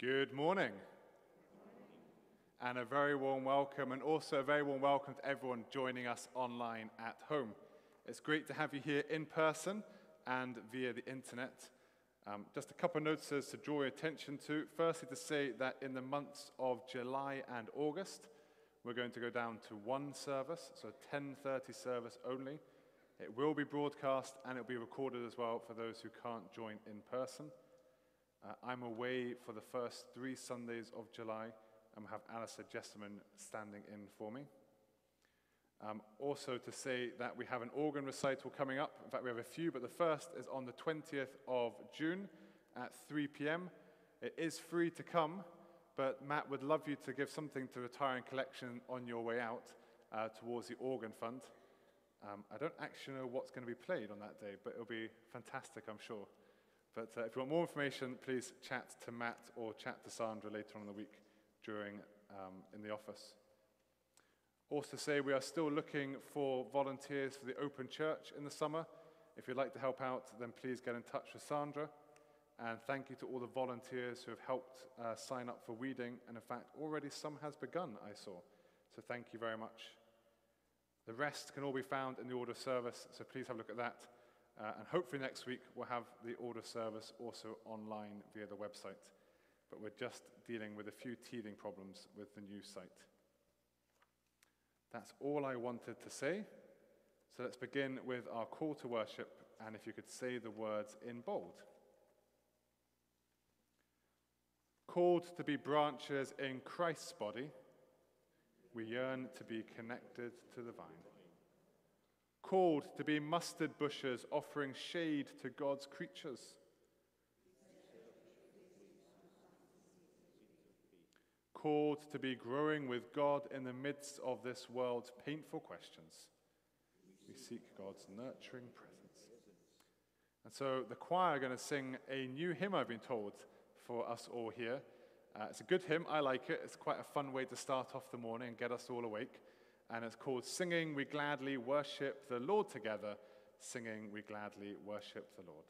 Good morning. And a very warm welcome, and also a very warm welcome to everyone joining us online at home. It's great to have you here in person and via the internet. Um, just a couple of notices to draw your attention to. Firstly, to say that in the months of July and August, we're going to go down to one service, so 10:30 service only. It will be broadcast and it will be recorded as well for those who can't join in person. Uh, I'm away for the first three Sundays of July and we'll have Alistair Jessamine standing in for me. Um, also, to say that we have an organ recital coming up. In fact, we have a few, but the first is on the 20th of June at 3 p.m. It is free to come, but Matt would love you to give something to Retiring Collection on your way out uh, towards the organ fund. Um, I don't actually know what's going to be played on that day, but it'll be fantastic, I'm sure. But uh, if you want more information, please chat to Matt or chat to Sandra later on in the week during um, in the office. Also, say we are still looking for volunteers for the open church in the summer. If you'd like to help out, then please get in touch with Sandra. And thank you to all the volunteers who have helped uh, sign up for weeding. And in fact, already some has begun, I saw. So thank you very much. The rest can all be found in the order of service, so please have a look at that. Uh, and hopefully next week we'll have the order service also online via the website. But we're just dealing with a few teething problems with the new site. That's all I wanted to say. So let's begin with our call to worship, and if you could say the words in bold. Called to be branches in Christ's body, we yearn to be connected to the vine. Called to be mustard bushes offering shade to God's creatures. Called to be growing with God in the midst of this world's painful questions. We seek God's nurturing presence. And so the choir are going to sing a new hymn, I've been told, for us all here. Uh, it's a good hymn. I like it. It's quite a fun way to start off the morning and get us all awake. And it's called Singing We Gladly Worship the Lord Together. Singing We Gladly Worship the Lord.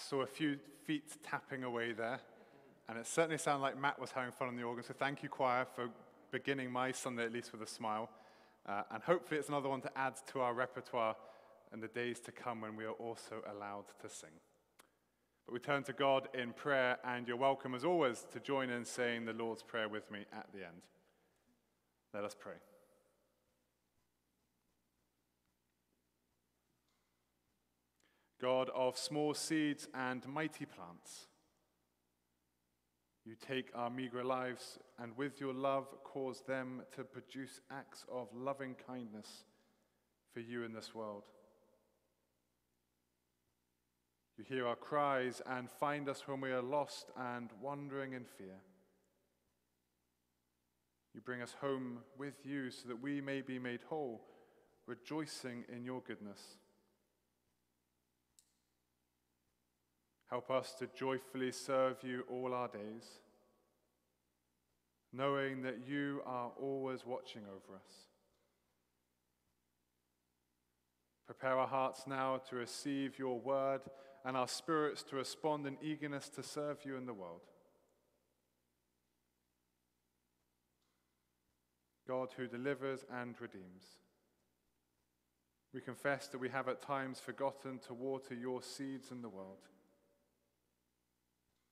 Saw a few feet tapping away there, and it certainly sounded like Matt was having fun on the organ. So thank you, choir, for beginning my Sunday at least with a smile. Uh, and hopefully, it's another one to add to our repertoire in the days to come when we are also allowed to sing. But we turn to God in prayer, and you're welcome, as always, to join in saying the Lord's Prayer with me at the end. Let us pray. God of small seeds and mighty plants, you take our meager lives and with your love cause them to produce acts of loving kindness for you in this world. You hear our cries and find us when we are lost and wandering in fear. You bring us home with you so that we may be made whole, rejoicing in your goodness. Help us to joyfully serve you all our days, knowing that you are always watching over us. Prepare our hearts now to receive your word and our spirits to respond in eagerness to serve you in the world. God who delivers and redeems. We confess that we have at times forgotten to water your seeds in the world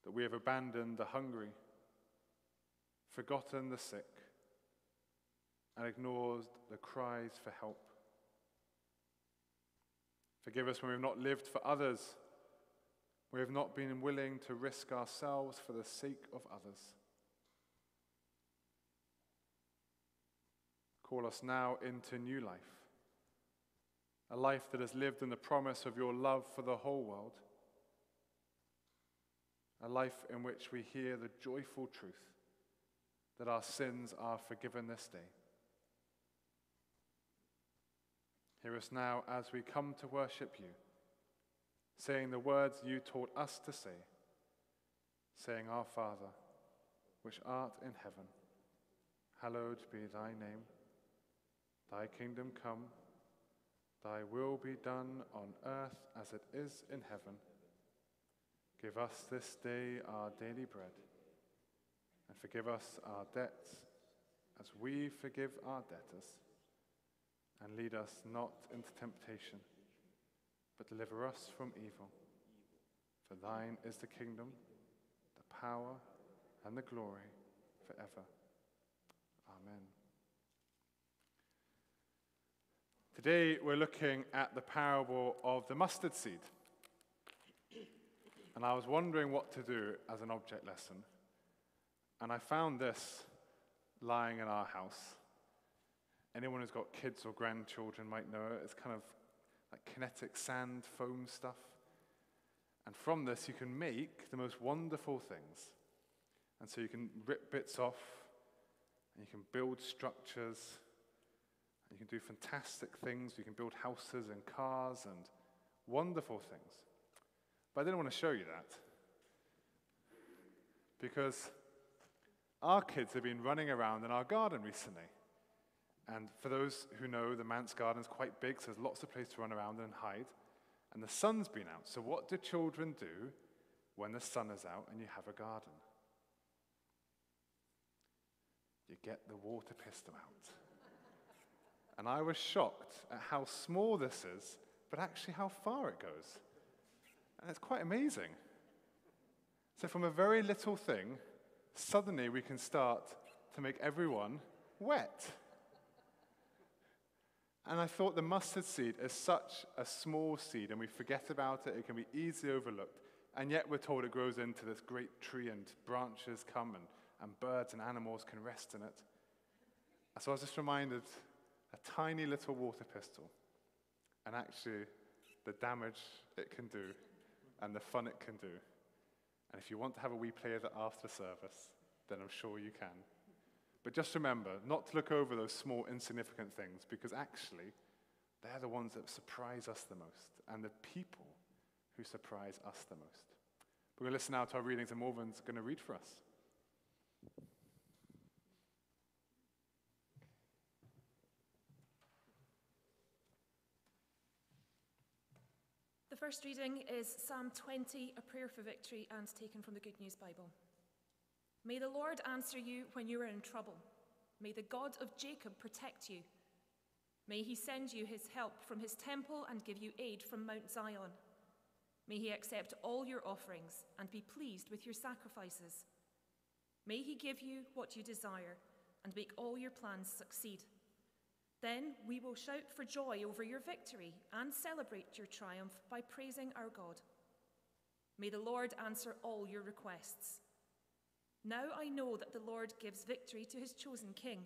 that we have abandoned the hungry, forgotten the sick, and ignored the cries for help. Forgive us when we have not lived for others. We have not been willing to risk ourselves for the sake of others. Call us now into new life, a life that has lived in the promise of your love for the whole world a life in which we hear the joyful truth that our sins are forgiven this day. Hear us now as we come to worship you, saying the words you taught us to say, saying, Our Father, which art in heaven, hallowed be thy name. Thy kingdom come, thy will be done on earth as it is in heaven. Give us this day our daily bread, and forgive us our debts as we forgive our debtors. And lead us not into temptation, but deliver us from evil. For thine is the kingdom, the power, and the glory forever. Amen. Today we're looking at the parable of the mustard seed. And I was wondering what to do as an object lesson. And I found this lying in our house. Anyone who's got kids or grandchildren might know it. It's kind of like kinetic sand foam stuff. And from this, you can make the most wonderful things. And so you can rip bits off, and you can build structures, and you can do fantastic things. You can build houses and cars and wonderful things. But I didn't want to show you that. Because our kids have been running around in our garden recently. And for those who know, the Manse garden is quite big, so there's lots of place to run around and hide. And the sun's been out. So, what do children do when the sun is out and you have a garden? You get the water pistol out. And I was shocked at how small this is, but actually how far it goes. And it's quite amazing. So, from a very little thing, suddenly we can start to make everyone wet. And I thought the mustard seed is such a small seed, and we forget about it, it can be easily overlooked. And yet we're told it grows into this great tree, and branches come, and, and birds and animals can rest in it. So I was just reminded a tiny little water pistol, and actually the damage it can do and the fun it can do. And if you want to have a wee play of it after service, then I'm sure you can. But just remember not to look over those small, insignificant things because actually, they're the ones that surprise us the most and the people who surprise us the most. We're going to listen now to our readings, and Morven's going to read for us. First reading is Psalm 20, a prayer for victory, and taken from the Good News Bible. May the Lord answer you when you are in trouble. May the God of Jacob protect you. May he send you his help from his temple and give you aid from Mount Zion. May he accept all your offerings and be pleased with your sacrifices. May he give you what you desire and make all your plans succeed. Then we will shout for joy over your victory and celebrate your triumph by praising our God. May the Lord answer all your requests. Now I know that the Lord gives victory to his chosen king.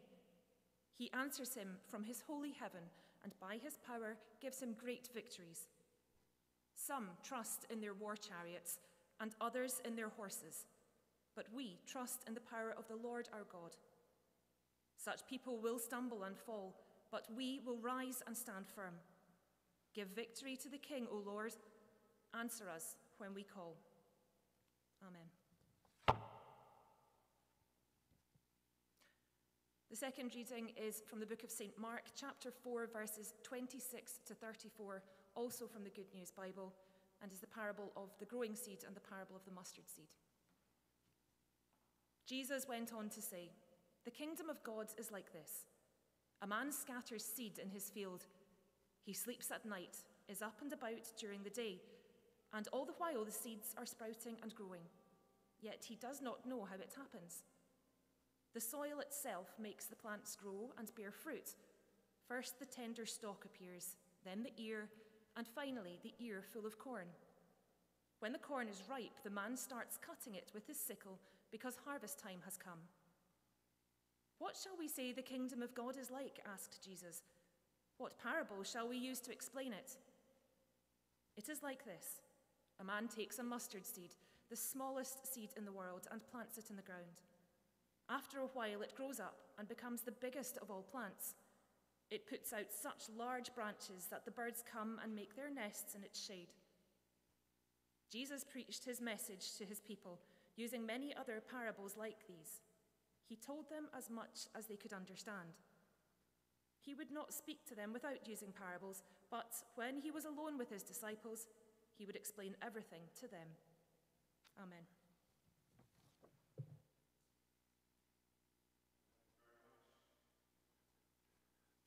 He answers him from his holy heaven and by his power gives him great victories. Some trust in their war chariots and others in their horses, but we trust in the power of the Lord our God. Such people will stumble and fall, but we will rise and stand firm. Give victory to the King, O Lord. Answer us when we call. Amen. The second reading is from the book of St. Mark, chapter 4, verses 26 to 34, also from the Good News Bible, and is the parable of the growing seed and the parable of the mustard seed. Jesus went on to say, The kingdom of God is like this a man scatters seed in his field. He sleeps at night, is up and about during the day, and all the while the seeds are sprouting and growing. Yet he does not know how it happens. The soil itself makes the plants grow and bear fruit. First, the tender stalk appears, then the ear, and finally, the ear full of corn. When the corn is ripe, the man starts cutting it with his sickle because harvest time has come. What shall we say the kingdom of God is like? asked Jesus. What parable shall we use to explain it? It is like this A man takes a mustard seed, the smallest seed in the world, and plants it in the ground. After a while, it grows up and becomes the biggest of all plants. It puts out such large branches that the birds come and make their nests in its shade. Jesus preached his message to his people using many other parables like these. He told them as much as they could understand. He would not speak to them without using parables, but when he was alone with his disciples, he would explain everything to them. Amen.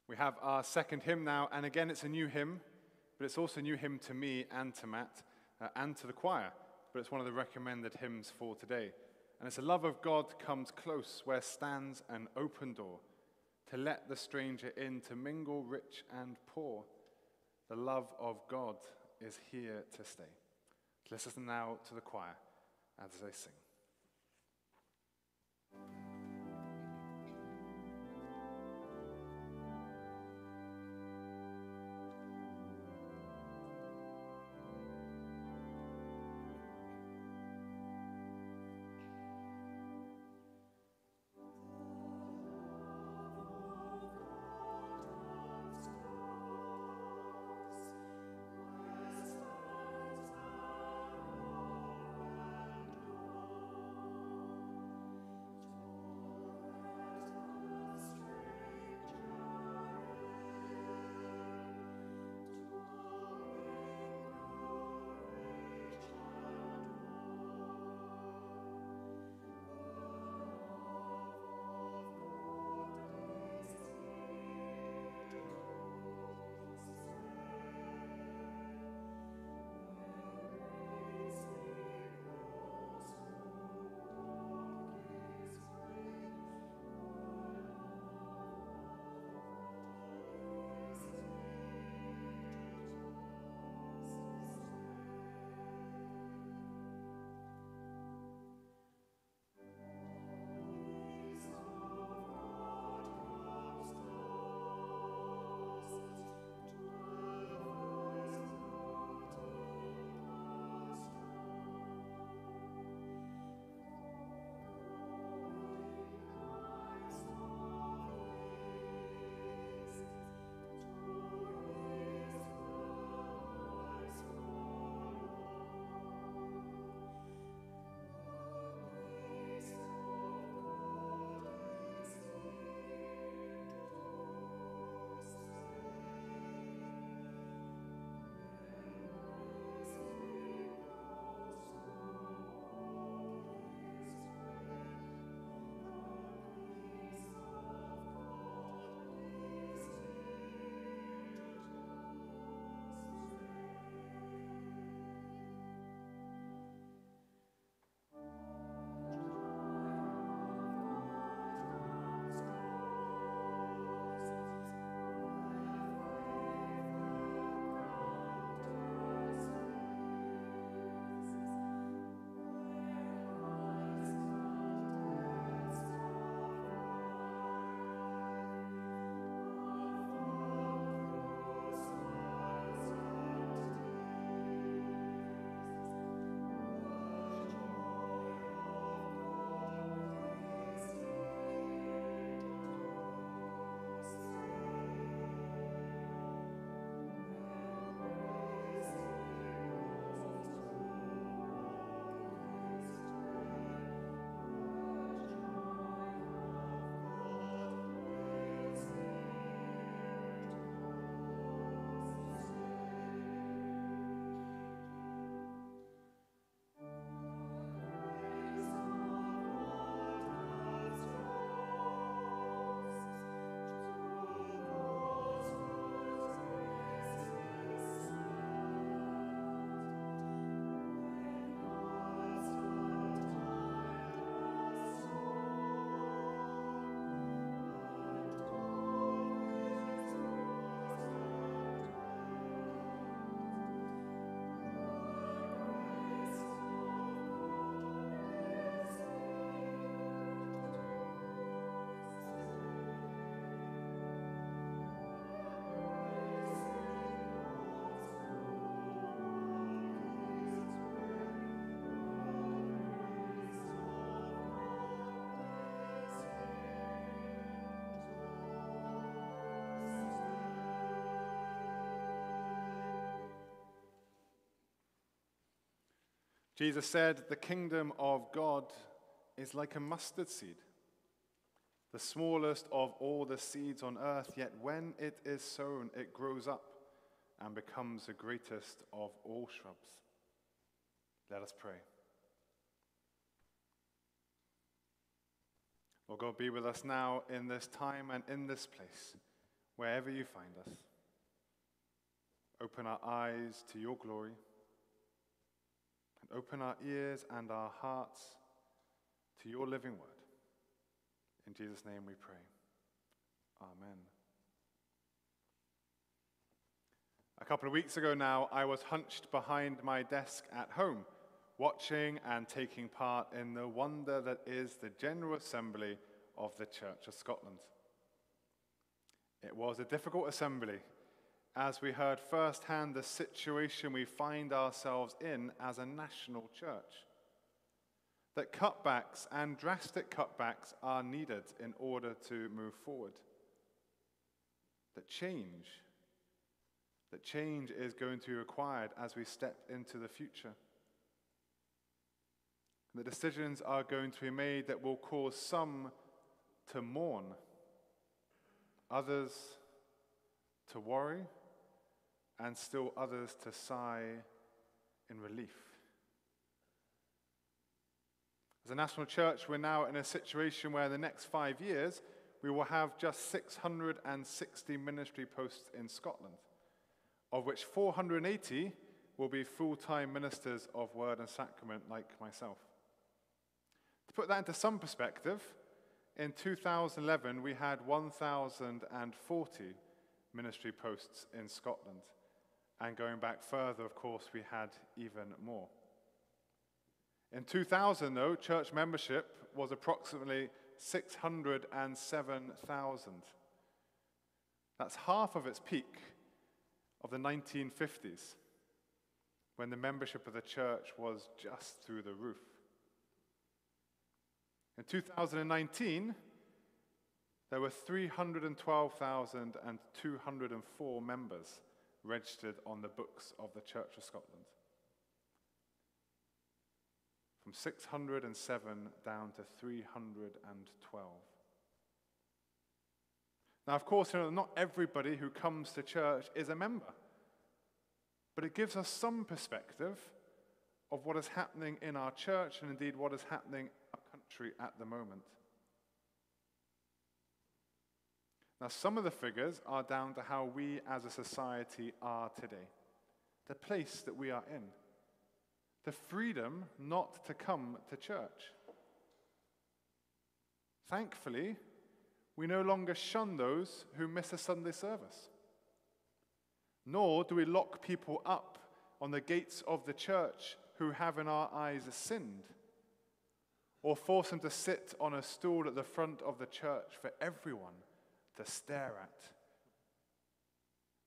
We have our second hymn now, and again, it's a new hymn, but it's also a new hymn to me and to Matt uh, and to the choir, but it's one of the recommended hymns for today. And it's a love of God comes close where stands an open door to let the stranger in, to mingle rich and poor. The love of God is here to stay. Listen now to the choir as they sing. Jesus said, The kingdom of God is like a mustard seed, the smallest of all the seeds on earth, yet when it is sown, it grows up and becomes the greatest of all shrubs. Let us pray. Lord God, be with us now in this time and in this place, wherever you find us. Open our eyes to your glory and open our ears and our hearts to your living word. In Jesus' name we pray. Amen. A couple of weeks ago now, I was hunched behind my desk at home, watching and taking part in the wonder that is the General Assembly of the Church of Scotland. It was a difficult assembly as we heard firsthand the situation we find ourselves in as a national church. That cutbacks and drastic cutbacks are needed in order to move forward. That change, that change is going to be required as we step into the future. The decisions are going to be made that will cause some to mourn, others to worry, and still others to sigh in relief. As a national church, we're now in a situation where in the next five years we will have just 660 ministry posts in Scotland, of which 480 will be full time ministers of word and sacrament like myself. To put that into some perspective, in 2011 we had 1,040 ministry posts in Scotland. And going back further, of course, we had even more. In 2000, though, church membership was approximately 607,000. That's half of its peak of the 1950s, when the membership of the church was just through the roof. In 2019, there were 312,204 members registered on the books of the Church of Scotland. From 607 down to 312. Now, of course, you know, not everybody who comes to church is a member, but it gives us some perspective of what is happening in our church and indeed what is happening in our country at the moment. Now, some of the figures are down to how we as a society are today, the place that we are in, the freedom not to come to church. Thankfully, we no longer shun those who miss a Sunday service. Nor do we lock people up on the gates of the church who have, in our eyes, sinned, or force them to sit on a stool at the front of the church for everyone to stare at.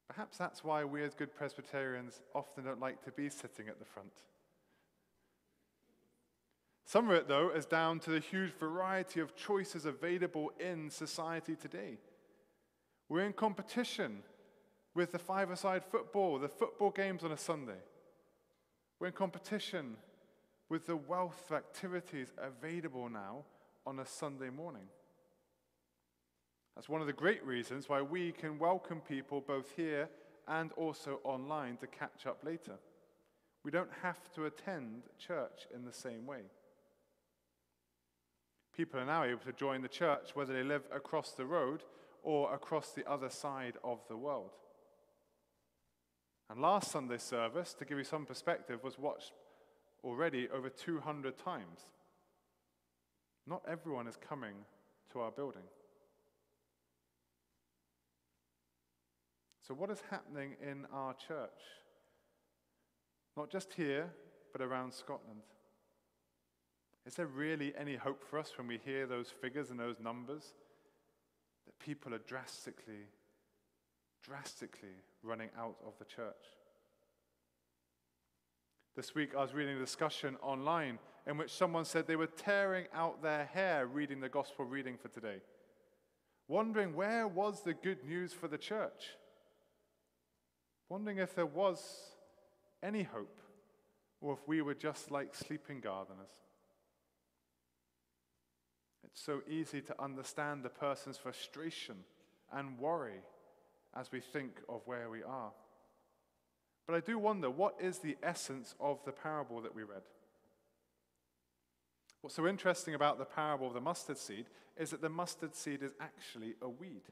Perhaps that's why we, as good Presbyterians, often don't like to be sitting at the front. Some of it, though, is down to the huge variety of choices available in society today. We're in competition with the five-a-side football, the football games on a Sunday. We're in competition with the wealth of activities available now on a Sunday morning. That's one of the great reasons why we can welcome people both here and also online to catch up later. We don't have to attend church in the same way. People are now able to join the church whether they live across the road or across the other side of the world. And last Sunday's service, to give you some perspective, was watched already over 200 times. Not everyone is coming to our building. So, what is happening in our church? Not just here, but around Scotland. Is there really any hope for us when we hear those figures and those numbers? That people are drastically, drastically running out of the church. This week I was reading a discussion online in which someone said they were tearing out their hair reading the gospel reading for today, wondering where was the good news for the church? Wondering if there was any hope or if we were just like sleeping gardeners. It's so easy to understand the person's frustration and worry as we think of where we are. But I do wonder what is the essence of the parable that we read? What's so interesting about the parable of the mustard seed is that the mustard seed is actually a weed.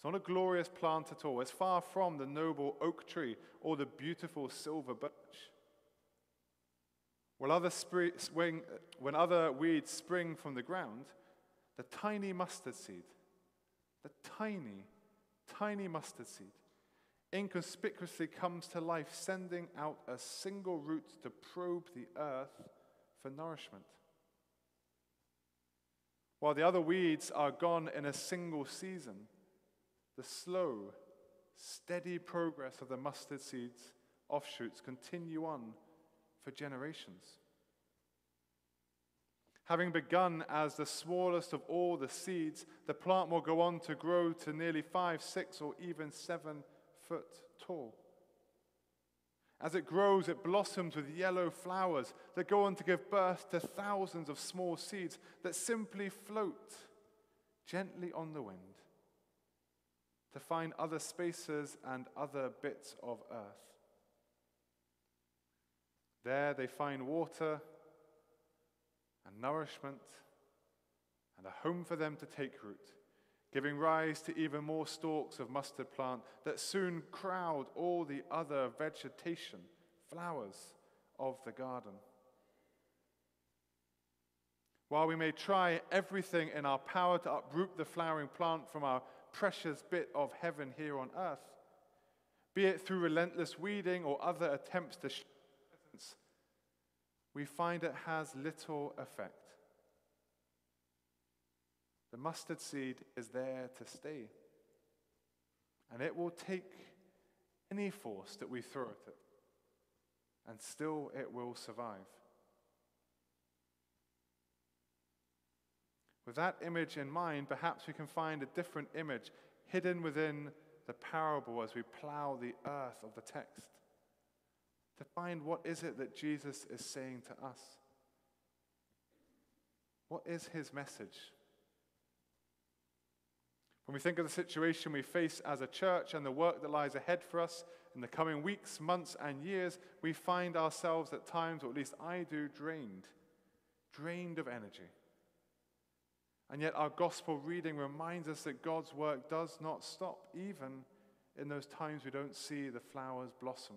It's not a glorious plant at all. It's far from the noble oak tree or the beautiful silver birch. While other spring, when other weeds spring from the ground, the tiny mustard seed, the tiny, tiny mustard seed, inconspicuously comes to life, sending out a single root to probe the earth for nourishment. While the other weeds are gone in a single season, the slow, steady progress of the mustard seed's offshoots continue on for generations. Having begun as the smallest of all the seeds, the plant will go on to grow to nearly five, six, or even seven foot tall. As it grows, it blossoms with yellow flowers that go on to give birth to thousands of small seeds that simply float gently on the wind to find other spaces and other bits of earth. There they find water and nourishment and a home for them to take root, giving rise to even more stalks of mustard plant that soon crowd all the other vegetation, flowers of the garden. While we may try everything in our power to uproot the flowering plant from our precious bit of heaven here on earth, be it through relentless weeding or other attempts to we find it has little effect. The mustard seed is there to stay, and it will take any force that we throw at it, and still it will survive. With that image in mind, perhaps we can find a different image hidden within the parable as we plow the earth of the text to find what is it that Jesus is saying to us. What is his message? When we think of the situation we face as a church and the work that lies ahead for us in the coming weeks, months, and years, we find ourselves at times, or at least I do, drained, drained of energy. And yet, our gospel reading reminds us that God's work does not stop, even in those times we don't see the flowers blossom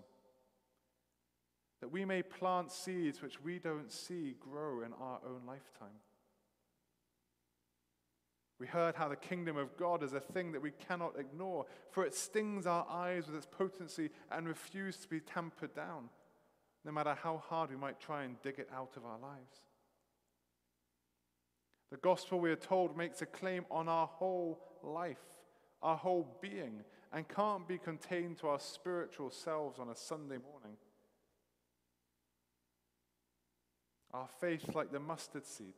that we may plant seeds which we don't see grow in our own lifetime. We heard how the kingdom of God is a thing that we cannot ignore, for it stings our eyes with its potency and refuses to be tampered down, no matter how hard we might try and dig it out of our lives. The gospel, we are told, makes a claim on our whole life, our whole being, and can't be contained to our spiritual selves on a Sunday morning. Our faith, like the mustard seed,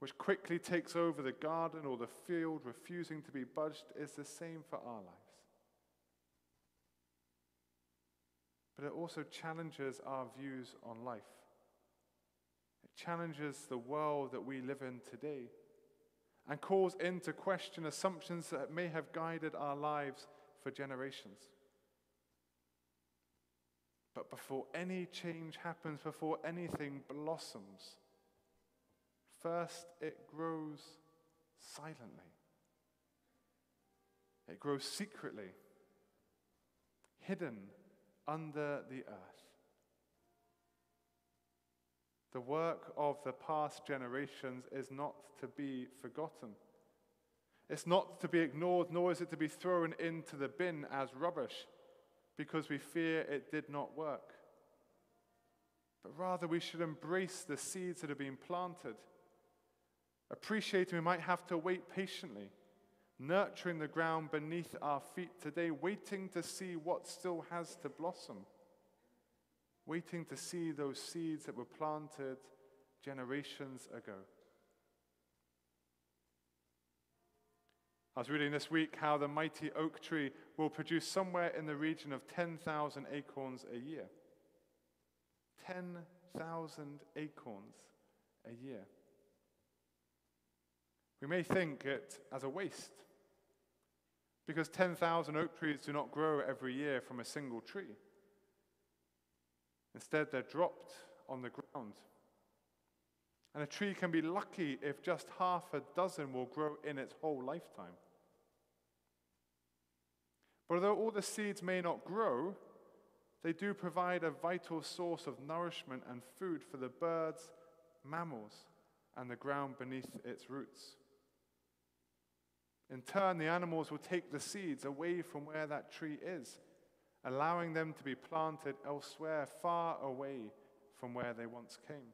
which quickly takes over the garden or the field, refusing to be budged, is the same for our lives. But it also challenges our views on life. It challenges the world that we live in today and calls into question assumptions that may have guided our lives for generations. But before any change happens, before anything blossoms, first it grows silently. It grows secretly, hidden under the earth. The work of the past generations is not to be forgotten. It's not to be ignored, nor is it to be thrown into the bin as rubbish because we fear it did not work. But rather, we should embrace the seeds that have been planted, appreciating we might have to wait patiently, nurturing the ground beneath our feet today, waiting to see what still has to blossom, waiting to see those seeds that were planted generations ago. I was reading this week how the mighty oak tree will produce somewhere in the region of 10,000 acorns a year. 10,000 acorns a year. We may think it as a waste because 10,000 oak trees do not grow every year from a single tree. Instead, they're dropped on the ground. And a tree can be lucky if just half a dozen will grow in its whole lifetime. But although all the seeds may not grow, they do provide a vital source of nourishment and food for the birds, mammals, and the ground beneath its roots. In turn, the animals will take the seeds away from where that tree is, allowing them to be planted elsewhere, far away from where they once came.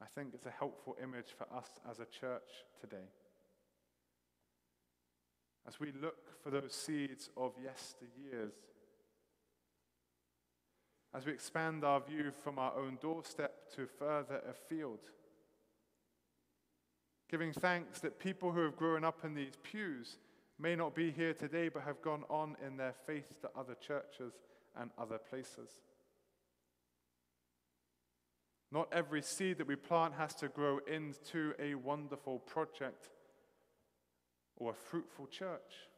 I think it's a helpful image for us as a church today. As we look for those seeds of yesteryears, as we expand our view from our own doorstep to further afield, giving thanks that people who have grown up in these pews may not be here today but have gone on in their faith to other churches and other places. Not every seed that we plant has to grow into a wonderful project or a fruitful church.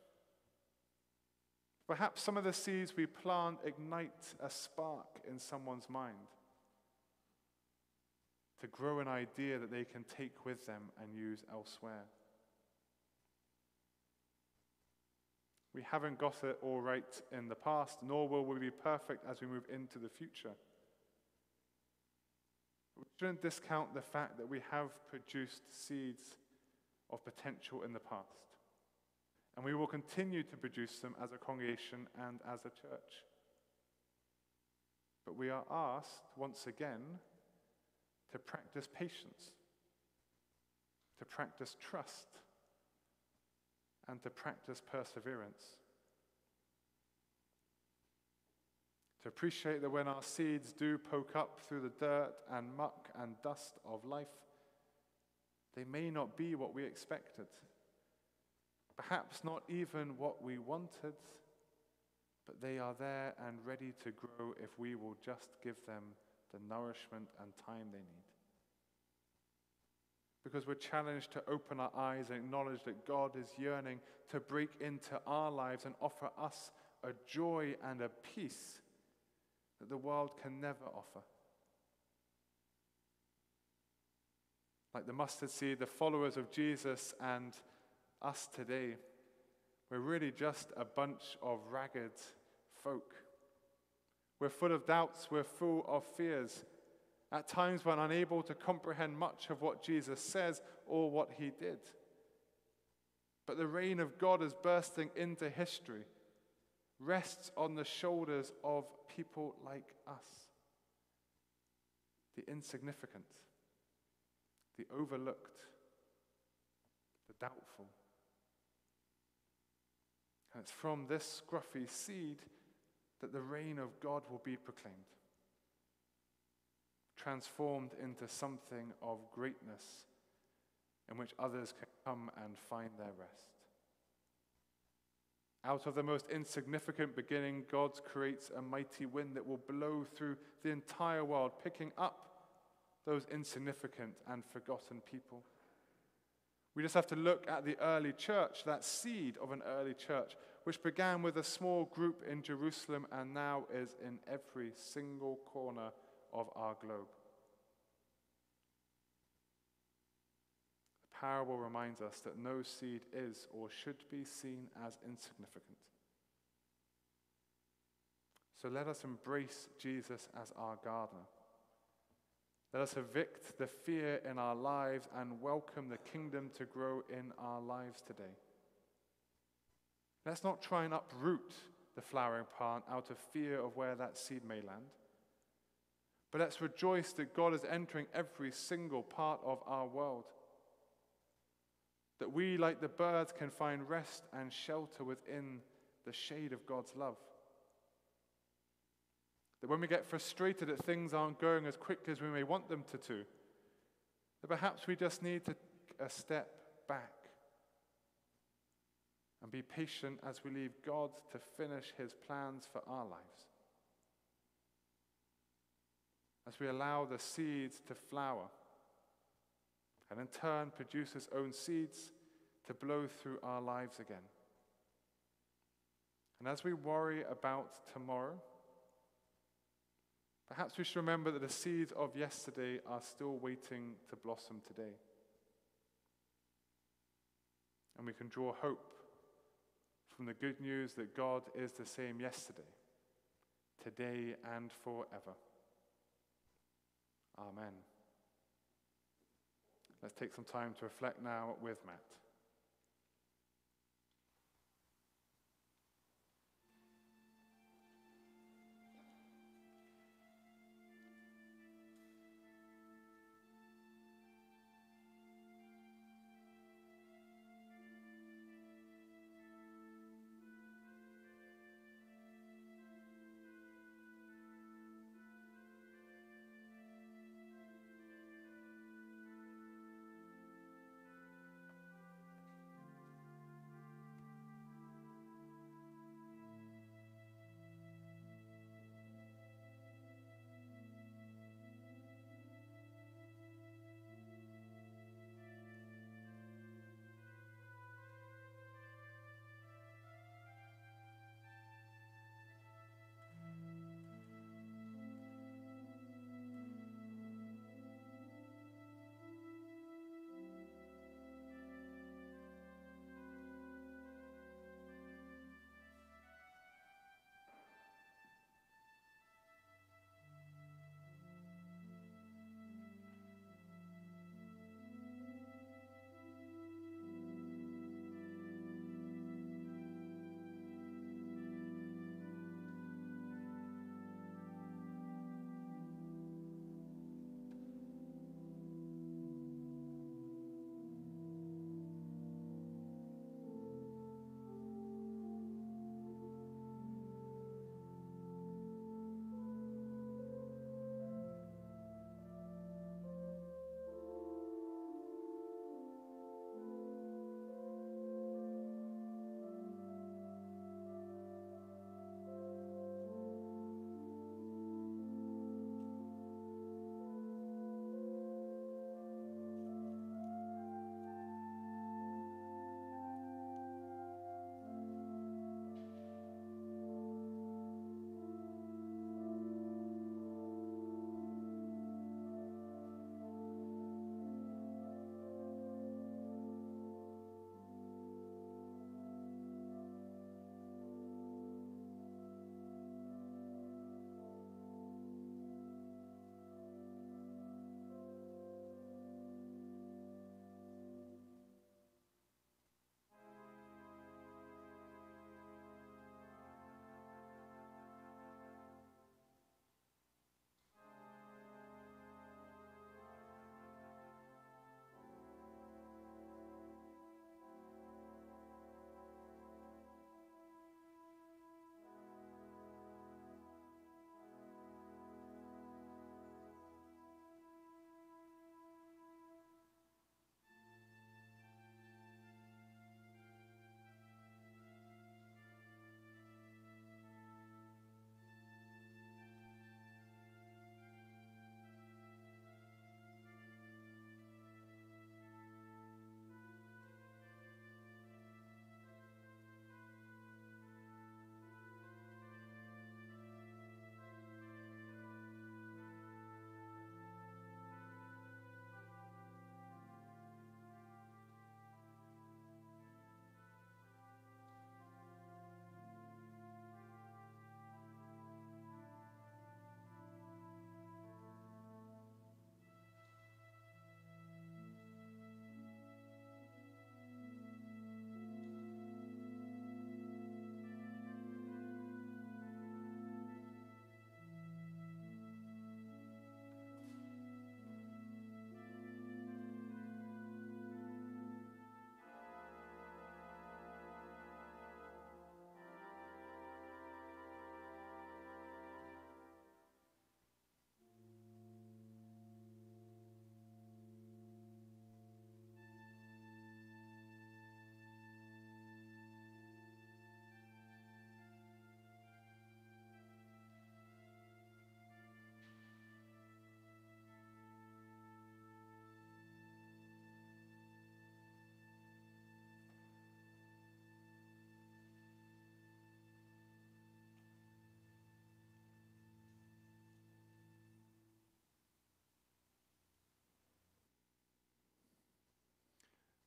Perhaps some of the seeds we plant ignite a spark in someone's mind to grow an idea that they can take with them and use elsewhere. We haven't got it all right in the past, nor will we be perfect as we move into the future. We shouldn't discount the fact that we have produced seeds of potential in the past. And we will continue to produce them as a congregation and as a church. But we are asked once again to practice patience, to practice trust, and to practice perseverance. To appreciate that when our seeds do poke up through the dirt and muck and dust of life, they may not be what we expected. Perhaps not even what we wanted, but they are there and ready to grow if we will just give them the nourishment and time they need. Because we're challenged to open our eyes and acknowledge that God is yearning to break into our lives and offer us a joy and a peace that the world can never offer. Like the mustard seed, the followers of Jesus and us today, we're really just a bunch of ragged folk. We're full of doubts, we're full of fears. At times, we're unable to comprehend much of what Jesus says or what he did. But the reign of God is bursting into history rests on the shoulders of people like us the insignificant, the overlooked, the doubtful. And it's from this scruffy seed that the reign of God will be proclaimed, transformed into something of greatness in which others can come and find their rest. Out of the most insignificant beginning, God creates a mighty wind that will blow through the entire world, picking up those insignificant and forgotten people. We just have to look at the early church, that seed of an early church, which began with a small group in Jerusalem and now is in every single corner of our globe. The parable reminds us that no seed is or should be seen as insignificant. So let us embrace Jesus as our gardener. Let us evict the fear in our lives and welcome the kingdom to grow in our lives today. Let's not try and uproot the flowering plant out of fear of where that seed may land. But let's rejoice that God is entering every single part of our world that we, like the birds, can find rest and shelter within the shade of God's love. That when we get frustrated that things aren't going as quickly as we may want them to, that perhaps we just need to take a step back and be patient as we leave God to finish his plans for our lives. As we allow the seeds to flower and in turn produce its own seeds to blow through our lives again. And as we worry about tomorrow, perhaps we should remember that the seeds of yesterday are still waiting to blossom today. And we can draw hope from the good news that God is the same yesterday, today, and forever. Amen. Let's take some time to reflect now with Matt.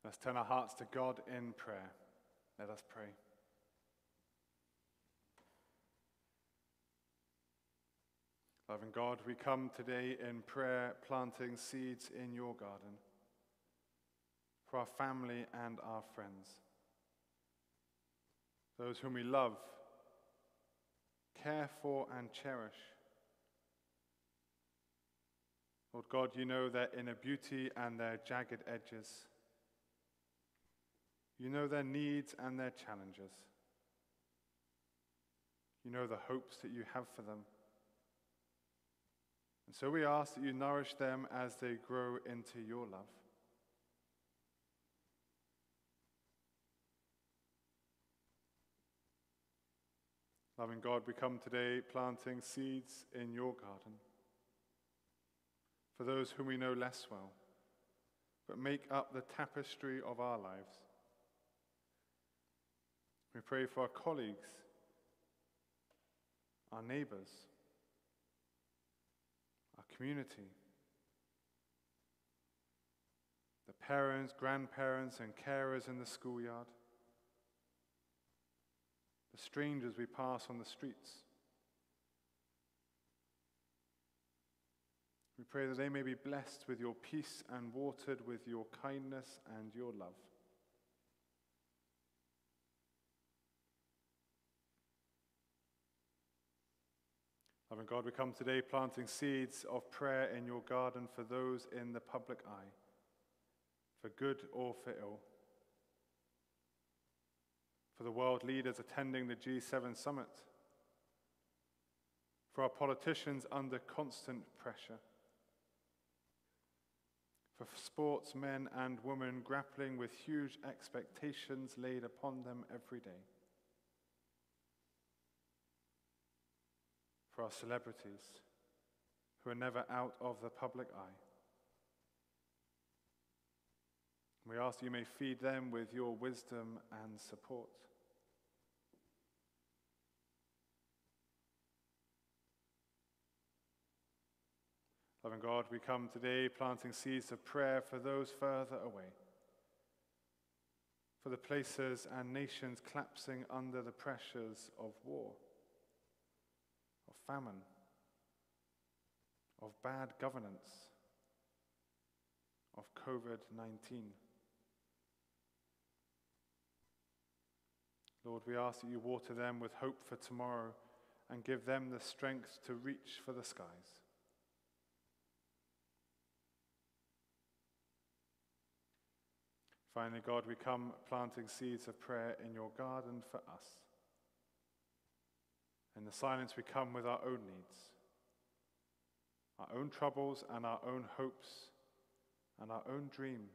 Let's turn our hearts to God in prayer. Let us pray. Loving God, we come today in prayer, planting seeds in your garden for our family and our friends, those whom we love, care for, and cherish. Lord God, you know their inner beauty and their jagged edges. You know their needs and their challenges. You know the hopes that you have for them. And so we ask that you nourish them as they grow into your love. Loving God, we come today planting seeds in your garden for those whom we know less well, but make up the tapestry of our lives. We pray for our colleagues, our neighbors, our community, the parents, grandparents, and carers in the schoolyard, the strangers we pass on the streets. We pray that they may be blessed with your peace and watered with your kindness and your love. Loving God, we come today planting seeds of prayer in your garden for those in the public eye, for good or for ill. For the world leaders attending the G7 summit, for our politicians under constant pressure, for sportsmen and women grappling with huge expectations laid upon them every day. For our celebrities who are never out of the public eye. We ask you may feed them with your wisdom and support. Loving God, we come today planting seeds of prayer for those further away, for the places and nations collapsing under the pressures of war of famine, of bad governance, of COVID 19. Lord, we ask that you water them with hope for tomorrow and give them the strength to reach for the skies. Finally, God, we come planting seeds of prayer in your garden for us. In the silence, we come with our own needs, our own troubles, and our own hopes, and our own dreams.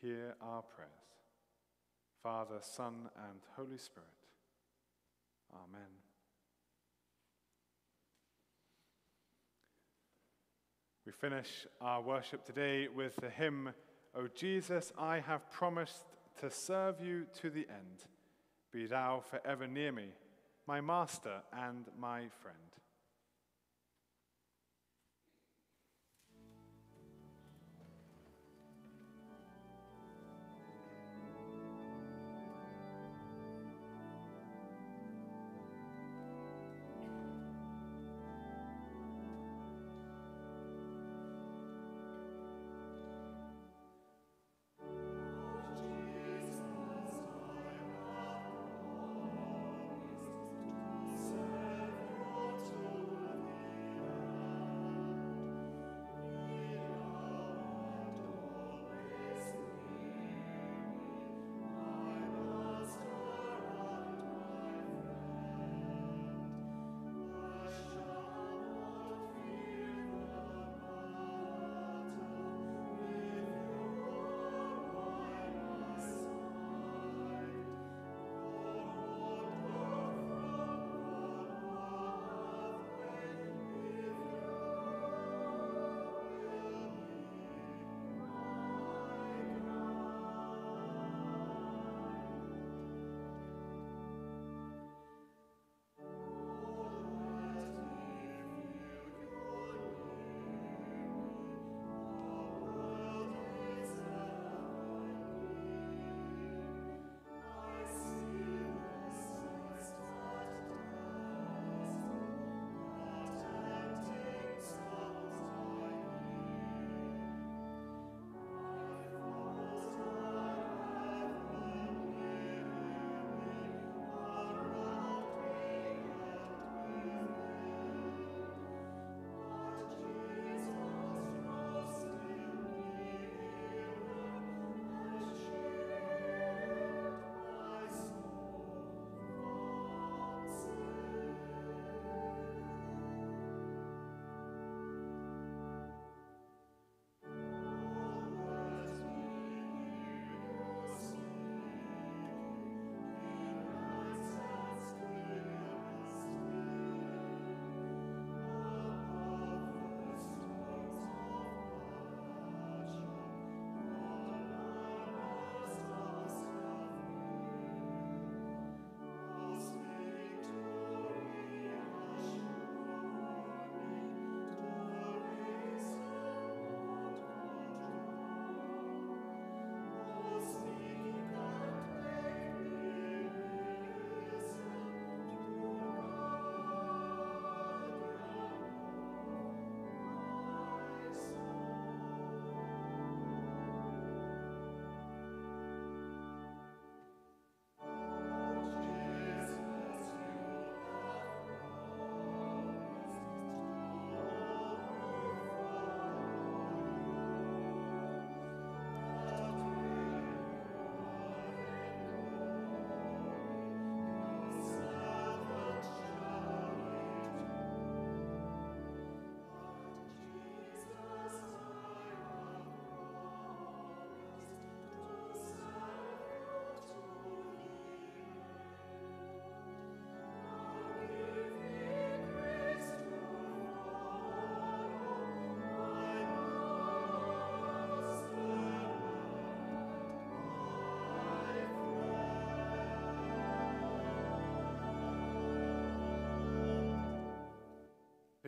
Hear our prayers. Father, Son, and Holy Spirit. Amen. We finish our worship today with the hymn, O Jesus, I have promised to serve you to the end. Be thou forever near me, my master and my friend.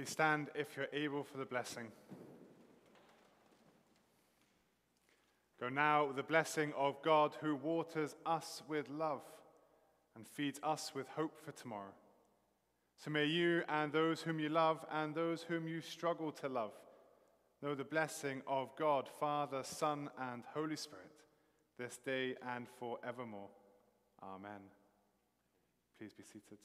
Please stand if you're able for the blessing. Go now with the blessing of God who waters us with love and feeds us with hope for tomorrow. So may you and those whom you love and those whom you struggle to love know the blessing of God, Father, Son, and Holy Spirit, this day and forevermore. Amen. Please be seated.